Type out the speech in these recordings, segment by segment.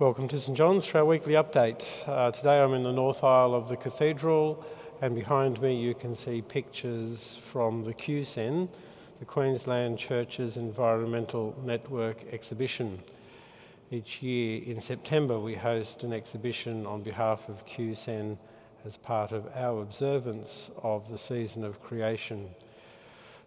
Welcome to St John's for our weekly update. Uh, today I'm in the north aisle of the cathedral, and behind me you can see pictures from the QCEN, the Queensland Churches Environmental Network exhibition. Each year in September we host an exhibition on behalf of QCEN as part of our observance of the season of creation.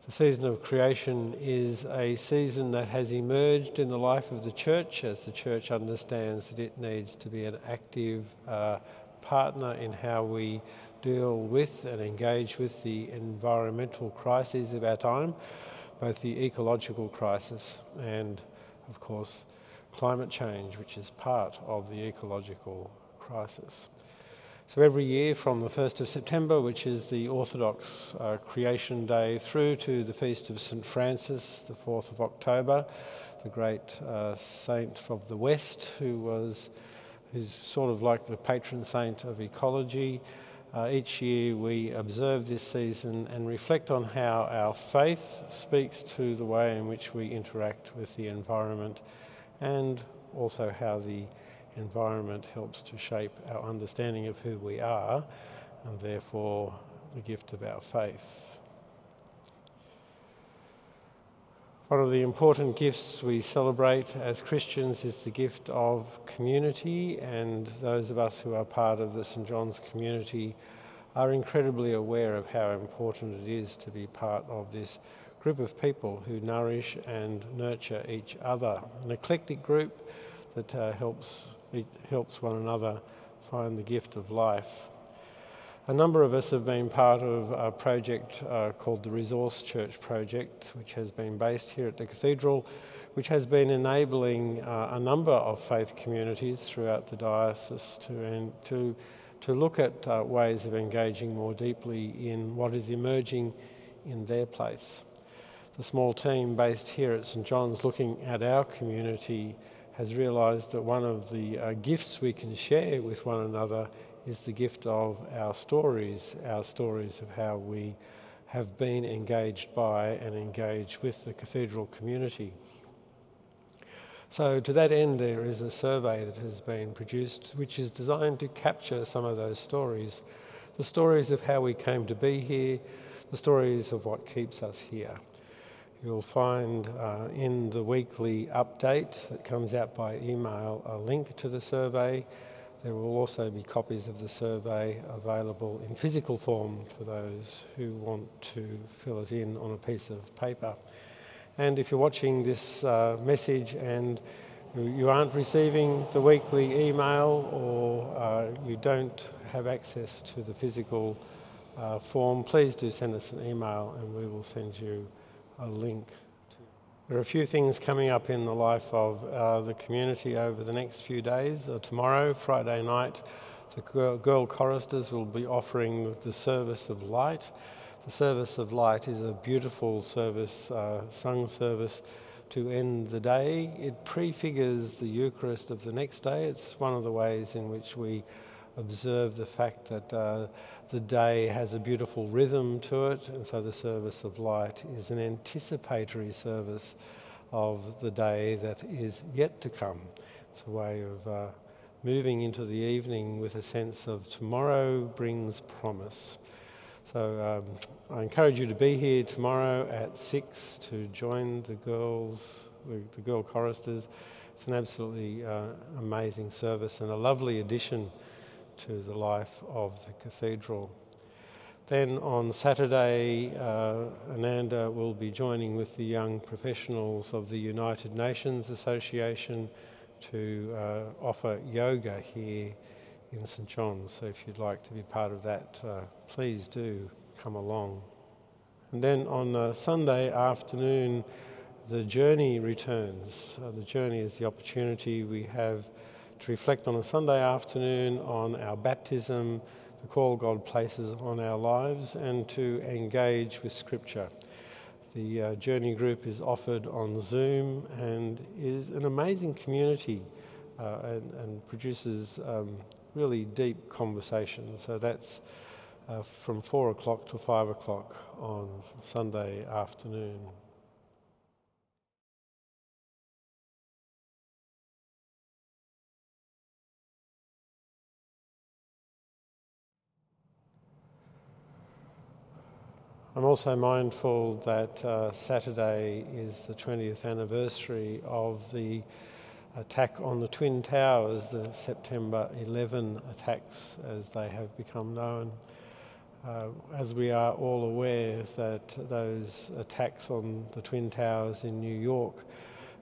The season of creation is a season that has emerged in the life of the church as the church understands that it needs to be an active uh, partner in how we deal with and engage with the environmental crises of our time, both the ecological crisis and, of course, climate change, which is part of the ecological crisis. So every year from the 1st of September, which is the Orthodox uh, Creation Day, through to the Feast of St Francis, the 4th of October, the great uh, saint of the West, who was who's sort of like the patron saint of ecology. Uh, each year we observe this season and reflect on how our faith speaks to the way in which we interact with the environment and also how the environment helps to shape our understanding of who we are and therefore the gift of our faith. One of the important gifts we celebrate as Christians is the gift of community, and those of us who are part of the St John's community are incredibly aware of how important it is to be part of this group of people who nourish and nurture each other. An eclectic group that uh, helps it helps one another find the gift of life. A number of us have been part of a project uh, called the Resource Church Project, which has been based here at the Cathedral, which has been enabling uh, a number of faith communities throughout the diocese to, to, to look at uh, ways of engaging more deeply in what is emerging in their place. The small team based here at St John's looking at our community has realised that one of the uh, gifts we can share with one another is the gift of our stories, our stories of how we have been engaged by and engaged with the cathedral community. So, to that end, there is a survey that has been produced which is designed to capture some of those stories the stories of how we came to be here, the stories of what keeps us here. You'll find uh, in the weekly update that comes out by email a link to the survey. There will also be copies of the survey available in physical form for those who want to fill it in on a piece of paper. And if you're watching this uh, message and you aren't receiving the weekly email or uh, you don't have access to the physical uh, form, please do send us an email and we will send you a link. There are a few things coming up in the life of uh, the community over the next few days. Uh, tomorrow, Friday night, the girl, girl choristers will be offering the service of light. The service of light is a beautiful service, uh, sung service to end the day. It prefigures the Eucharist of the next day. It's one of the ways in which we observe the fact that uh, the day has a beautiful rhythm to it, and so the service of light is an anticipatory service of the day that is yet to come. It's a way of uh, moving into the evening with a sense of tomorrow brings promise. So um, I encourage you to be here tomorrow at six to join the girls, the, the girl choristers. It's an absolutely uh, amazing service and a lovely addition to the life of the cathedral. Then on Saturday, uh, Ananda will be joining with the young professionals of the United Nations Association to uh, offer yoga here in St John's. So if you'd like to be part of that, uh, please do come along. And then on uh, Sunday afternoon, the journey returns. Uh, the journey is the opportunity we have to reflect on a Sunday afternoon on our baptism, the call God places on our lives, and to engage with Scripture. The uh, Journey group is offered on Zoom and is an amazing community uh, and, and, produces um, really deep conversation. So that's uh, from four o'clock to five o'clock on Sunday afternoon. I'm also mindful that uh, Saturday is the 20th anniversary of the attack on the Twin Towers, the September 11 attacks as they have become known. Uh, as we are all aware that those attacks on the Twin Towers in New York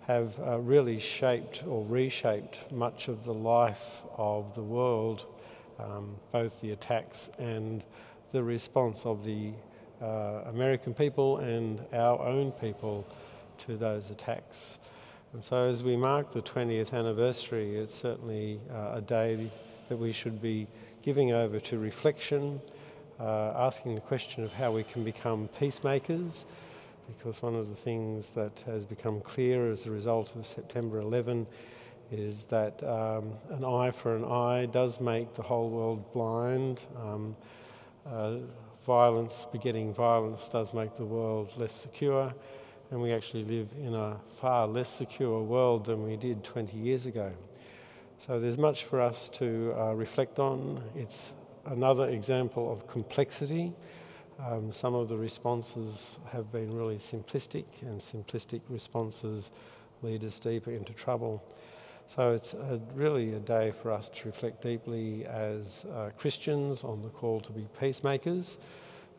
have uh, really shaped or reshaped much of the life of the world, um, both the attacks and the response of the uh, American people and our own people to those attacks. And so, as we mark the 20th anniversary, it's certainly uh, a day that we should be giving over to reflection, uh, asking the question of how we can become peacemakers because one of the things that has become clear as a result of September 11 is that um, an eye for an eye does make the whole world blind. Um, uh, violence begetting violence does make the world less secure, and we actually live in a far less secure world than we did 20 years ago. So there's much for us to uh, reflect on. It's another example of complexity. Um, some of the responses have been really simplistic, and simplistic responses lead us deeper into trouble. So it's a, really a day for us to reflect deeply as uh, Christians on the call to be peacemakers,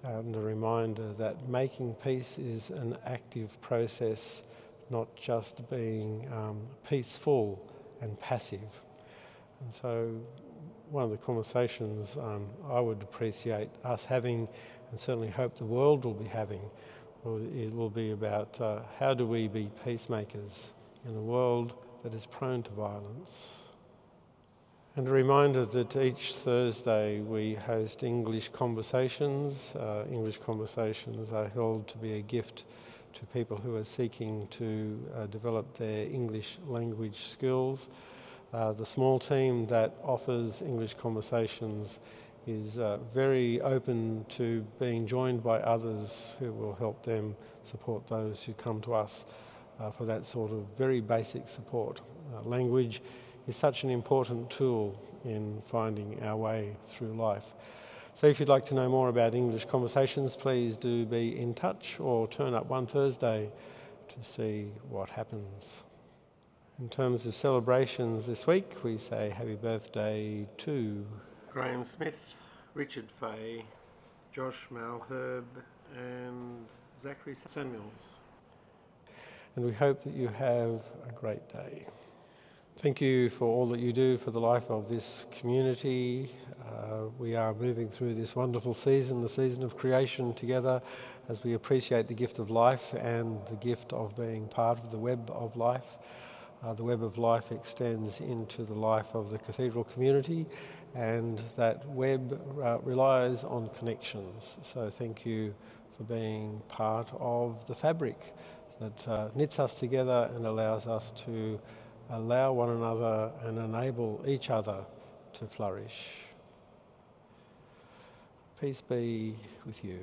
and a reminder that making peace is an active process, not just being um, peaceful and passive. And so, one of the conversations um, I would appreciate us having and certainly hope the world will be having, it will be about uh, how do we be peacemakers in a world that is prone to violence. And a reminder that each Thursday we host English conversations. Uh, English conversations are held to be a gift to people who are seeking to uh, develop their English language skills. Uh, the small team that offers English conversations is uh, very open to being joined by others who will help them support those who come to us uh, for that sort of very basic support. Uh, language is such an important tool in finding our way through life. So if you'd like to know more about English conversations, please do be in touch or turn up one Thursday to see what happens. In terms of celebrations this week, we say happy birthday to Graham Smith, Richard Fay, Josh Malherb, and Zachary Samuels. And we hope that you have a great day. Thank you for all that you do for the life of this community. Uh, we are moving through this wonderful season, the season of creation, together as we appreciate the gift of life and the gift of being part of the web of life. Uh, the web of life extends into the life of the cathedral community, and that web uh, relies on connections. So, thank you for being part of the fabric that uh, knits us together and allows us to allow one another and enable each other to flourish. Peace be with you.